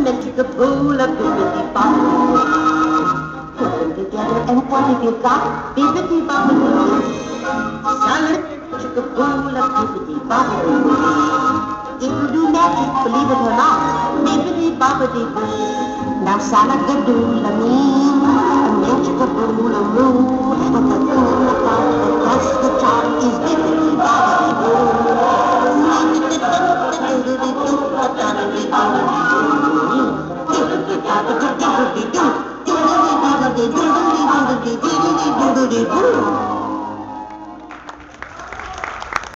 and into the pool of bibbity bobbity. Put them together and what have you got? Bibbity bobbity boo. Summer took a pool of the bobbity boo. It will do magic, believe it or not. Bibbity bobbity boo. Now salagadoola me, a magical bool of moo, and the pool of the that's the charm is bibbity bobbity boo. ブリブリブリブリブー